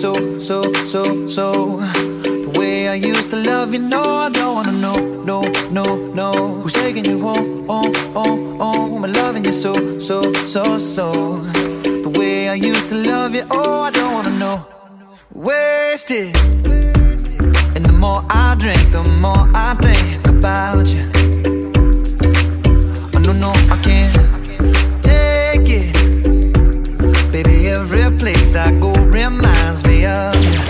so, so, so, so. The way I used to love you, no I don't wanna know, no, no, no Who's taking you home, home, home, home I'm loving you so, so, so, so. The way I used to love you, oh I don't wanna know Wasted. And the more I drink, the more I think about you. Oh no, no, I can't take it. Baby, every place I go reminds me of